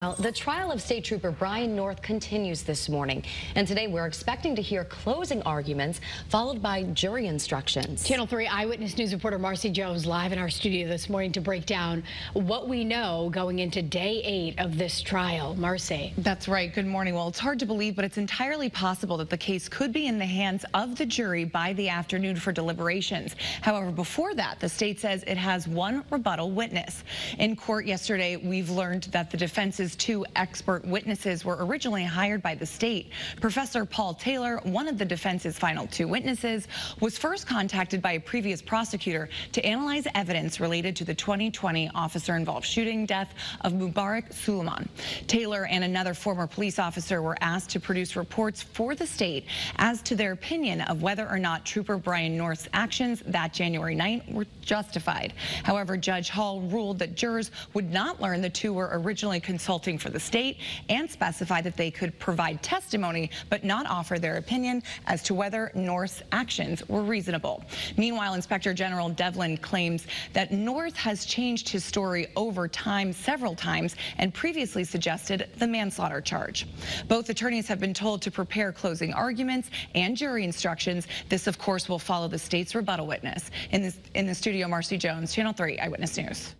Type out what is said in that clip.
Well, the trial of State Trooper Brian North continues this morning, and today we're expecting to hear closing arguments followed by jury instructions. Channel 3 Eyewitness News reporter Marcy Jones live in our studio this morning to break down what we know going into day eight of this trial. Marcy. That's right. Good morning. Well, it's hard to believe, but it's entirely possible that the case could be in the hands of the jury by the afternoon for deliberations. However, before that, the state says it has one rebuttal witness. In court yesterday, we've learned that the two expert witnesses were originally hired by the state. Professor Paul Taylor, one of the defense's final two witnesses, was first contacted by a previous prosecutor to analyze evidence related to the 2020 officer-involved shooting death of Mubarak Soulemane. Taylor and another former police officer were asked to produce reports for the state as to their opinion of whether or not Trooper Brian North's actions that January night were justified. However, Judge Hall ruled that jurors would not learn the two were originally consulted consulting for the state and specify that they could provide testimony but not offer their opinion as to whether North's actions were reasonable. Meanwhile, Inspector General Devlin claims that North has changed his story over time several times and previously suggested the manslaughter charge. Both attorneys have been told to prepare closing arguments and jury instructions. This, of course, will follow the state's rebuttal witness. In, this, in the studio, Marcy Jones, Channel 3 Eyewitness News.